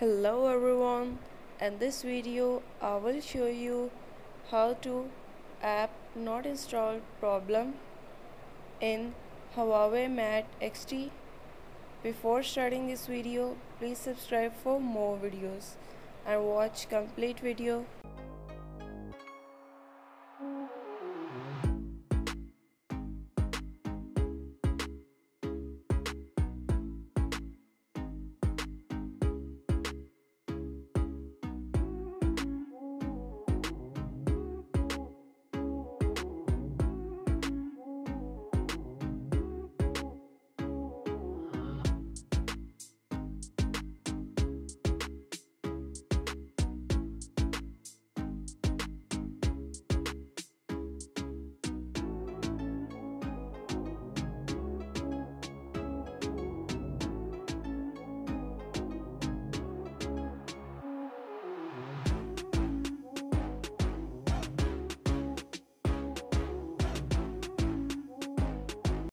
Hello everyone in this video I will show you how to app not installed problem in Huawei Mate XT. before starting this video please subscribe for more videos and watch complete video